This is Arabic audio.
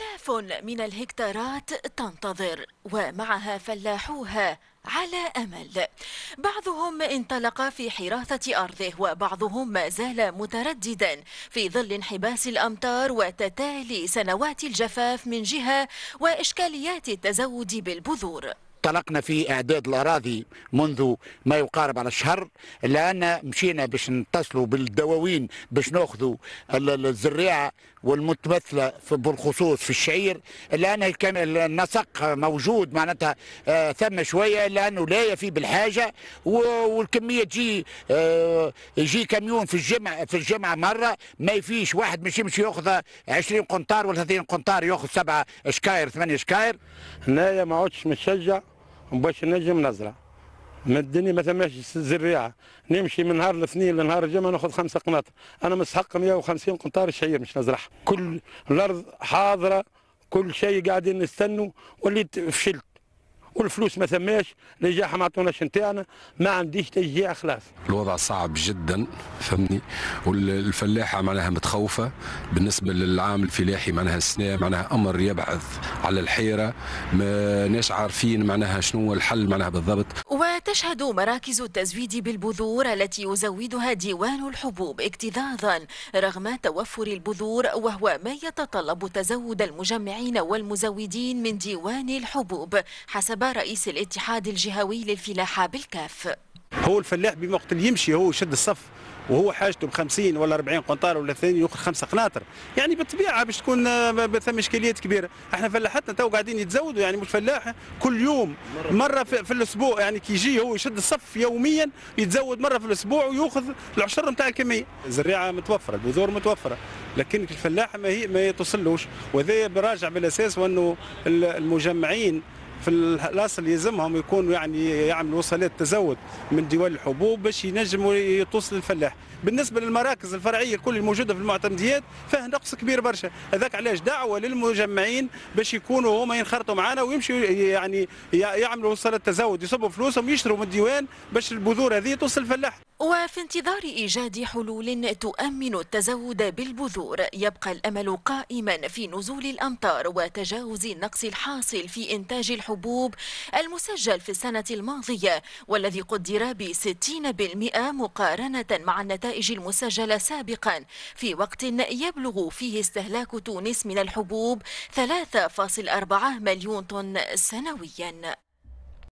آلاف من الهكتارات تنتظر ومعها فلاحوها على أمل. بعضهم انطلق في حراثة أرضه وبعضهم ما زال مترددا في ظل انحباس الأمطار وتتالي سنوات الجفاف من جهة وإشكاليات التزود بالبذور. انطلقنا في اعداد الاراضي منذ ما يقارب على الشهر لأن مشينا باش نتصلوا بالدواوين باش ناخذوا الزريعة والمتمثلة بالخصوص في الشعير. لأن النسق موجود معناتها آه ثم شوية لأنه لا يفي بالحاجة والكمية تجي آه يجي كميون في الجمع في الجمعة مرة ما يفيش واحد مش يمشي ياخذ 20 قنطار ولا 30 قنطار ياخذ سبعة شكاير ثمانية شكاير. هنايا ما عدتش متشجع. باش نجم نزرع. ما الدنيا ما ثماش زريعة. نمشي من نهار الاثنين لنهار الجمعة ناخذ خمسة قناطر أنا مستحق 150 قنطار شعير مش نزرعها كل الأرض حاضرة كل شيء قاعدين نستنوا. وليت فشلت. والفلوس ما ثماش نجاح ما عطوناش نتاعنا ما عنديش تشجيع خلاص الوضع صعب جدا فهمني؟ والفلاحة معناها متخوفة بالنسبة للعام الفلاحي معناها السنة معناها أمر يبعث على الحيرة ما ناش عارفين معناها شنو الحل معناها بالضبط. وتشهد مراكز التزويد بالبذور التي يزودها ديوان الحبوب اكتظاظا رغم توفر البذور وهو ما يتطلب تزود المجمعين والمزودين من ديوان الحبوب حسب رئيس الاتحاد الجهوي للفلاحة بالكاف. هو الفلاح بوقت اللي يمشي هو يشد الصف وهو حاجته ب 50 ولا 40 قنطار ولا ثاني يأخذ خمسة قناطر. يعني بالطبيعة باش تكون ثم اشكاليات كبيرة. إحنا فلاحتنا تو قاعدين يتزودوا يعني مش فلاح كل يوم مرة في, في الأسبوع يعني كي يجي هو يشد الصف يوميا يتزود مرة في الأسبوع ويأخذ العشر نتاع الكمية. الزريعة متوفرة البذور متوفرة لكن الفلاح ما هي ما يتصلوش وهذا براجع بالأساس وأنه المجمعين في الاصل يلزمهم يكونوا يعني يعملوا وصلات تزود من ديوان الحبوب باش ينجموا يتوصل الفلاح. بالنسبة للمراكز الفرعية كل الموجودة في المعتمديات فيه نقص كبير برشا. هذاك علاش دعوة للمجمعين باش يكونوا هما ينخرطوا معنا ويمشوا يعني يعملوا وصلات تزود يصبوا فلوسهم يشتروا من الديوان باش البذور هذه توصل الفلاح. وفي انتظار إيجاد حلول تؤمن التزود بالبذور يبقى الأمل قائما في نزول الأمطار وتجاوز النقص الحاصل في إنتاج الحبوب المسجل في السنة الماضية والذي قدر ب 60% مقارنة مع النتائج المسجلة سابقا. في وقت يبلغ فيه استهلاك تونس من الحبوب 3.4 مليون طن سنويا.